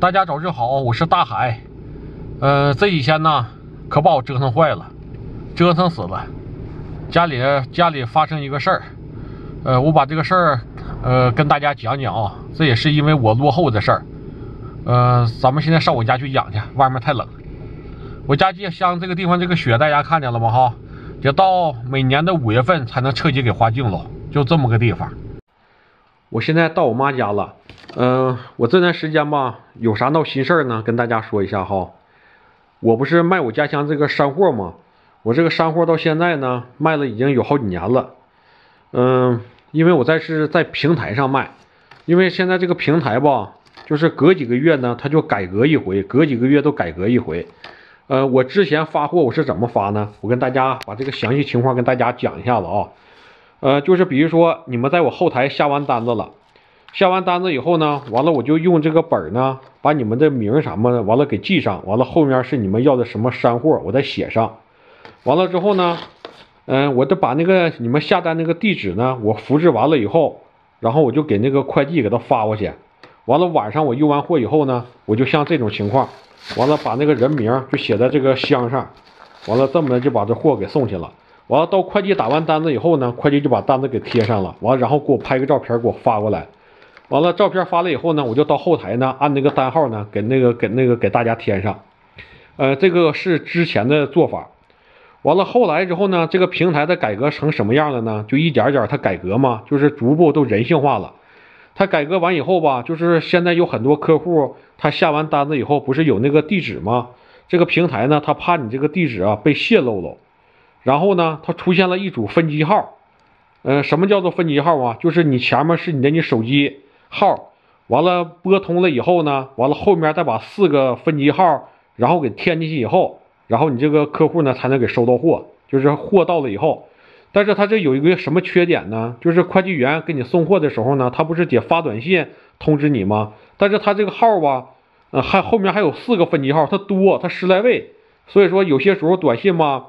大家早上好，我是大海。呃，这几天呢，可把我折腾坏了，折腾死了。家里家里发生一个事儿，呃，我把这个事儿呃跟大家讲讲啊。这也是因为我落后的事儿。呃，咱们现在上我家去养去，外面太冷。我家这乡这个地方这个雪大家看见了吗？哈，得到每年的五月份才能彻底给化净了，就这么个地方。我现在到我妈家了。嗯，我这段时间吧，有啥闹心事儿呢？跟大家说一下哈。我不是卖我家乡这个山货吗？我这个山货到现在呢，卖了已经有好几年了。嗯，因为我在是在平台上卖，因为现在这个平台吧，就是隔几个月呢，它就改革一回，隔几个月都改革一回。呃，我之前发货我是怎么发呢？我跟大家把这个详细情况跟大家讲一下子啊。呃，就是比如说你们在我后台下完单子了。下完单子以后呢，完了我就用这个本儿呢，把你们的名什么的完了给记上，完了后面是你们要的什么山货，我再写上。完了之后呢，嗯，我得把那个你们下单那个地址呢，我复制完了以后，然后我就给那个快递给他发过去。完了晚上我邮完货以后呢，我就像这种情况，完了把那个人名就写在这个箱上，完了这么的就把这货给送去了。完了到快递打完单子以后呢，快递就把单子给贴上了，完了然后给我拍个照片给我发过来。完了，照片发了以后呢，我就到后台呢，按那个单号呢，给那个给那个给大家填上。呃，这个是之前的做法。完了，后来之后呢，这个平台的改革成什么样了呢？就一点点它改革嘛，就是逐步都人性化了。它改革完以后吧，就是现在有很多客户，他下完单子以后不是有那个地址吗？这个平台呢，他怕你这个地址啊被泄露了，然后呢，它出现了一组分机号。嗯，什么叫做分机号啊？就是你前面是你的你手机。号完了拨通了以后呢，完了后面再把四个分机号，然后给添进去以后，然后你这个客户呢才能给收到货，就是货到了以后。但是他这有一个什么缺点呢？就是快递员给你送货的时候呢，他不是得发短信通知你吗？但是他这个号吧，呃，还后面还有四个分机号，他多，他十来位，所以说有些时候短信嘛，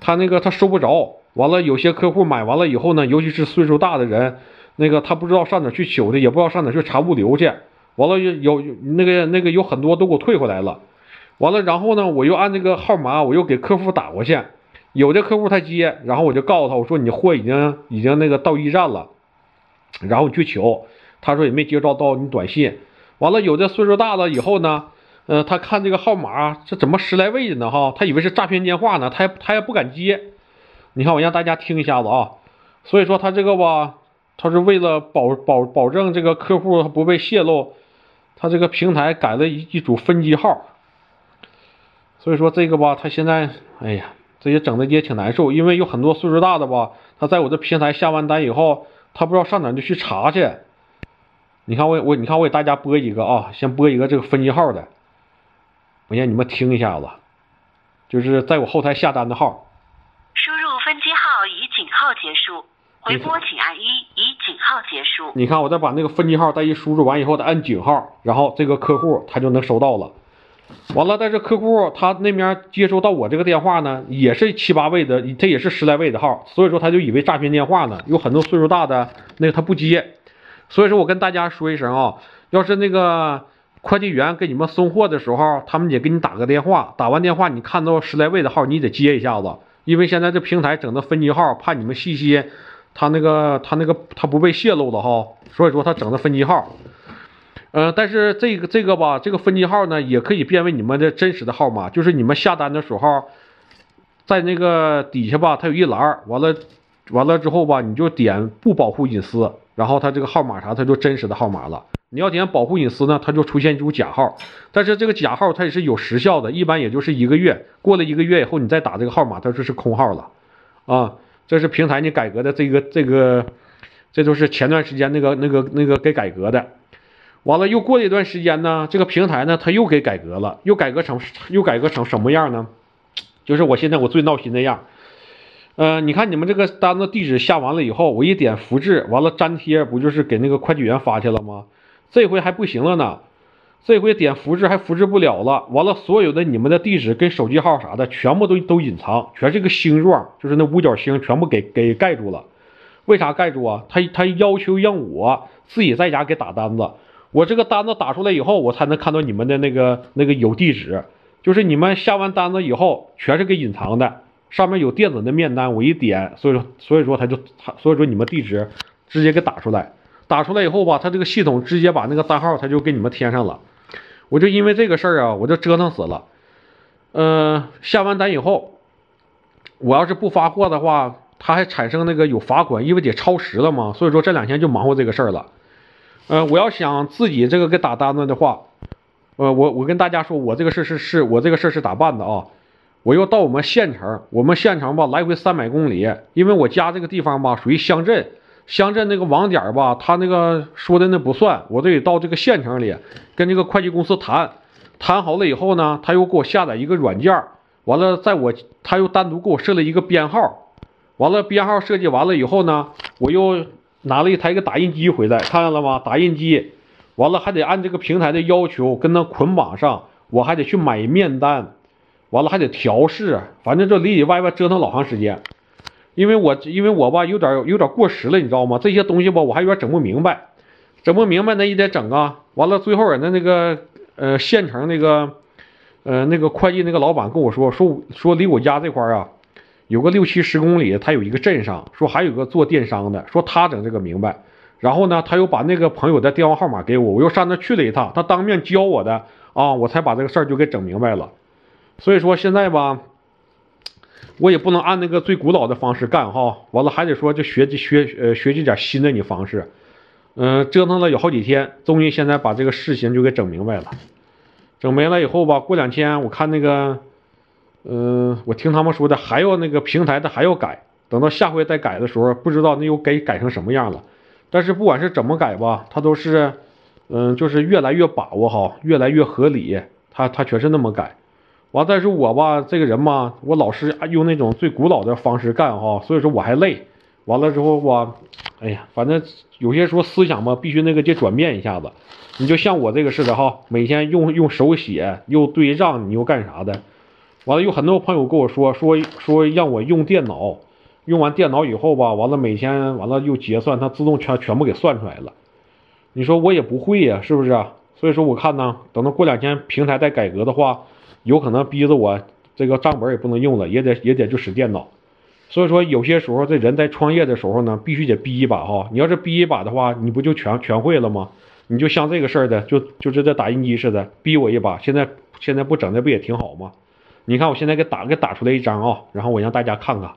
他那个他收不着。完了，有些客户买完了以后呢，尤其是岁数大的人。那个他不知道上哪去取的，也不知道上哪去查物流去。完了有有那个那个有很多都给我退回来了。完了，然后呢，我又按那个号码，我又给客户打过去。有的客户他接，然后我就告诉他，我说你货已经已经那个到驿站了，然后你去取。他说也没接着到你短信。完了，有的岁数大了以后呢，嗯，他看这个号码这怎么十来位的呢？哈，他以为是诈骗电话呢，他他也不敢接。你看，我让大家听一下子啊。所以说他这个吧。他是为了保保保证这个客户不被泄露，他这个平台改了一一组分机号，所以说这个吧，他现在哎呀，这也整的也挺难受，因为有很多岁数大的吧，他在我这平台下完单以后，他不知道上哪就去查去。你看我我你看我给大家播一个啊，先播一个这个分机号的，我让你们听一下子，就是在我后台下单的号。输入分机号已井号结束。回拨请按一，以井号结束。你看，我再把那个分机号再一输入完以后，再按井号，然后这个客户他就能收到了。完了，但是客户他那边接收到我这个电话呢，也是七八位的，这也是十来位的号，所以说他就以为诈骗电话呢。有很多岁数大的那个他不接，所以说我跟大家说一声啊，要是那个快递员给你们送货的时候，他们也给你打个电话，打完电话你看到十来位的号，你得接一下子，因为现在这平台整的分机号，怕你们信息。他那个，他那个，他不被泄露的哈，所以说他整的分机号，呃，但是这个这个吧，这个分机号呢，也可以变为你们的真实的号码，就是你们下单的时候，在那个底下吧，它有一栏，完了，完了之后吧，你就点不保护隐私，然后它这个号码啥，它就真实的号码了。你要点保护隐私呢，它就出现一种假号，但是这个假号它也是有时效的，一般也就是一个月，过了一个月以后，你再打这个号码，它就是空号了，啊。这是平台你改革的这个这个，这都是前段时间那个那个那个给改革的，完了又过了一段时间呢，这个平台呢它又给改革了，又改革成又改革成什么样呢？就是我现在我最闹心的样，呃，你看你们这个单子地址下完了以后，我一点复制，完了粘贴，不就是给那个快递员发去了吗？这回还不行了呢。这回点复制还复制不了了，完了所有的你们的地址跟手机号啥的全部都都隐藏，全是个星状，就是那五角星全部给给盖住了。为啥盖住啊？他他要求让我自己在家给打单子，我这个单子打出来以后，我才能看到你们的那个那个有地址，就是你们下完单子以后，全是给隐藏的，上面有电子的面单，我一点，所以说所以说他就所以说你们地址直接给打出来，打出来以后吧，他这个系统直接把那个单号他就给你们填上了，我就因为这个事儿啊，我就折腾死了，呃，下完单以后，我要是不发货的话，他还产生那个有罚款，因为得超时了嘛，所以说这两天就忙活这个事儿了。呃，我要想自己这个给打单子的话，呃，我我跟大家说，我这个事是是我这个事是咋办的啊？我要到我们县城，我们县城吧，来回三百公里，因为我家这个地方吧属于乡镇，乡镇那个网点吧，他那个说的那不算，我得到这个县城里跟这个快递公司谈，谈好了以后呢，他又给我下载一个软件，完了在我他又单独给我设了一个编号，完了编号设计完了以后呢，我又。拿了一台一个打印机回来，看见了吗？打印机，完了还得按这个平台的要求跟它捆绑上，我还得去买面单，完了还得调试，反正这里里外外折腾老长时间。因为我因为我吧有点有点过时了，你知道吗？这些东西吧我还有点整不明白，整不明白那也得整啊。完了最后人家那个呃县城那个呃那个快递那个老板跟我说说说离我家这块啊。有个六七十公里，他有一个镇上，说还有个做电商的，说他整这个明白。然后呢，他又把那个朋友的电话号码给我，我又上那去了一趟，他当面教我的啊，我才把这个事儿就给整明白了。所以说现在吧，我也不能按那个最古老的方式干哈，完了还得说就学习学呃学习点新的你方式。嗯，折腾了有好几天，终于现在把这个事情就给整明白了。整没了以后吧，过两天我看那个。嗯，我听他们说的还要那个平台的还要改，等到下回再改的时候，不知道那又该改成什么样了。但是不管是怎么改吧，它都是，嗯，就是越来越把握哈，越来越合理，它它全是那么改。完，但是我吧，这个人嘛，我老是用那种最古老的方式干哈，所以说我还累。完了之后吧，哎呀，反正有些时候思想嘛，必须那个得转变一下子。你就像我这个似的哈，每天用用手写，又对账，你又干啥的？完了，有很多朋友跟我说说说让我用电脑，用完电脑以后吧，完了每天完了又结算，它自动全全部给算出来了。你说我也不会呀，是不是？所以说我看呢，等到过两天平台再改革的话，有可能逼着我这个账本也不能用了，也得也得就使电脑。所以说有些时候这人在创业的时候呢，必须得逼一把哈。你要是逼一把的话，你不就全全会了吗？你就像这个事儿的，就就是这打印机似的，逼我一把，现在现在不整的不也挺好吗？你看，我现在给打给打出来一张啊，然后我让大家看看，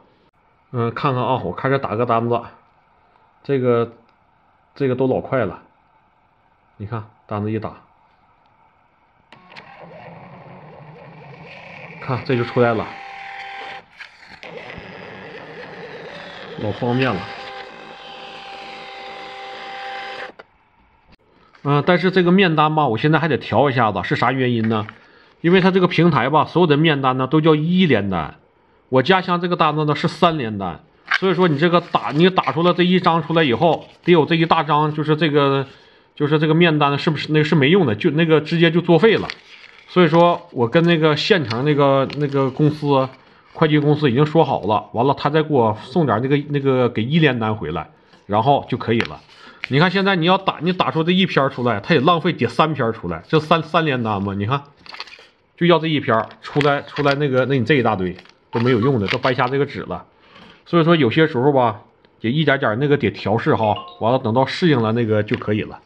嗯，看看啊，我开始打个单子，这个这个都老快了，你看单子一打，看这就出来了，老方便了，嗯，但是这个面单吧，我现在还得调一下子，是啥原因呢？因为它这个平台吧，所有的面单呢都叫一连单，我家乡这个单子呢是三连单，所以说你这个打你打出了这一张出来以后，得有这一大张，就是这个就是这个面单是不是那是没用的，就那个直接就作废了。所以说我跟那个县城那个那个公司快递公司已经说好了，完了他再给我送点那个那个给一连单回来，然后就可以了。你看现在你要打你打出这一篇出来，他也浪费叠三篇出来，这三三连单嘛，你看。就要这一篇出来，出来那个，那你这一大堆都没有用的，都白瞎这个纸了。所以说有些时候吧，也一点点那个得调试哈，完了等到适应了那个就可以了。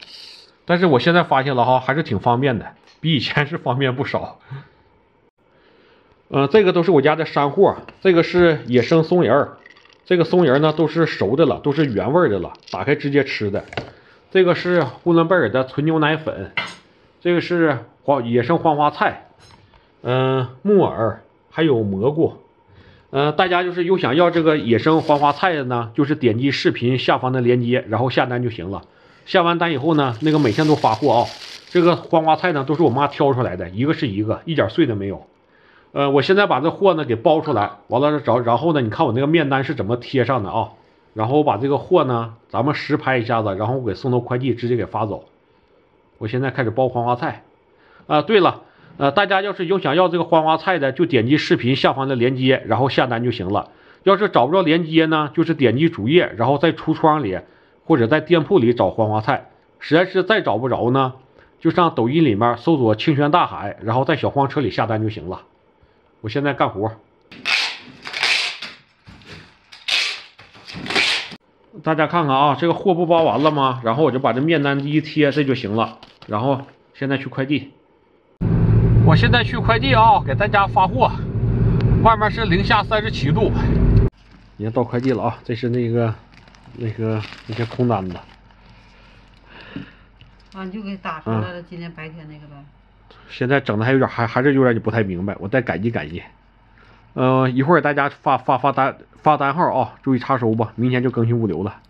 但是我现在发现了哈，还是挺方便的，比以前是方便不少。嗯，这个都是我家的山货，这个是野生松仁儿，这个松仁呢都是熟的了，都是原味的了，打开直接吃的。这个是呼伦贝尔的纯牛奶粉，这个是黄野生黄花菜。嗯，木耳还有蘑菇，嗯，大家就是有想要这个野生黄花菜的呢，就是点击视频下方的链接，然后下单就行了。下完单以后呢，那个每天都发货啊。这个黄花菜呢，都是我妈挑出来的，一个是一个，一点碎的没有。呃，我现在把这货呢给包出来，完了找，然后呢，你看我那个面单是怎么贴上的啊？然后我把这个货呢，咱们实拍一下子，然后我给送到快递，直接给发走。我现在开始包黄花菜。啊，对了。呃，大家要是有想要这个黄花菜的，就点击视频下方的链接，然后下单就行了。要是找不着链接呢，就是点击主页，然后在橱窗里或者在店铺里找黄花菜，实在是再找不着呢，就上抖音里面搜索“清泉大海”，然后在小黄车里下单就行了。我现在干活。大家看看啊，这个货不包完了吗？然后我就把这面单一贴，这就行了。然后现在去快递。我现在去快递啊，给大家发货。外面是零下三十七度。已经到快递了啊，这是那个那个那些空单子。啊，你就给打出来了，今天白天那个呗。现在整的还有点还还是有点不太明白，我再改进改进。呃，一会儿大家发发发单发单号啊，注意查收吧，明天就更新物流了。